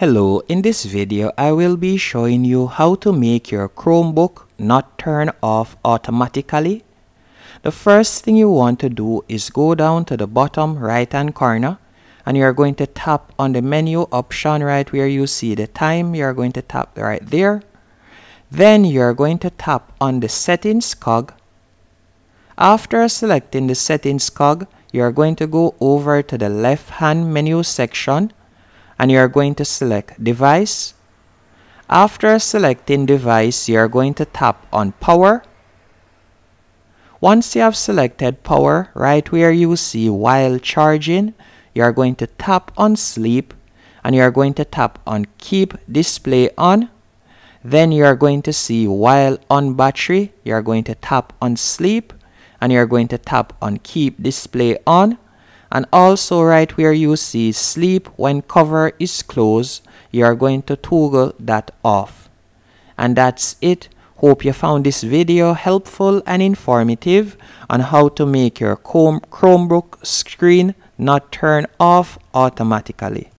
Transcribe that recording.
Hello, in this video I will be showing you how to make your Chromebook not turn off automatically. The first thing you want to do is go down to the bottom right hand corner and you're going to tap on the menu option right where you see the time. You're going to tap right there. Then you're going to tap on the settings cog. After selecting the settings cog, you're going to go over to the left hand menu section and you're going to select device. After selecting device, you're going to tap on power. Once you have selected power, right where you see while charging, you're going to tap on sleep and you're going to tap on keep display on. Then you're going to see while on battery, you're going to tap on sleep and you're going to tap on keep display on and also right where you see sleep when cover is closed you are going to toggle that off. And that's it. Hope you found this video helpful and informative on how to make your chromebook screen not turn off automatically